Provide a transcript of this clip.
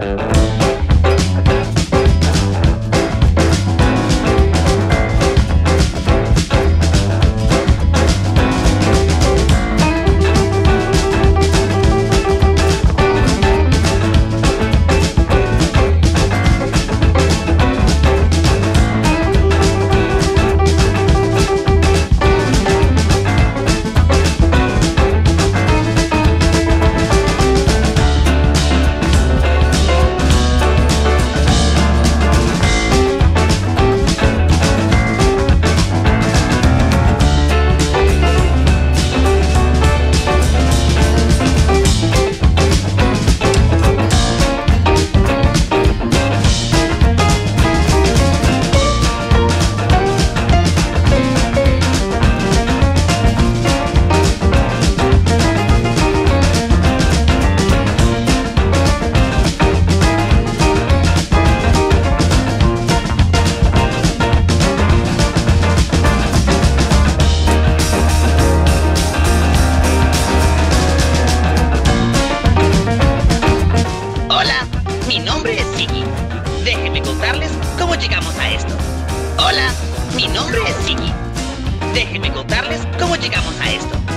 Hola, mi nombre es Siggy. Déjenme contarles cómo llegamos a esto. Hola, mi nombre es Siggy. Déjenme contarles cómo llegamos a esto.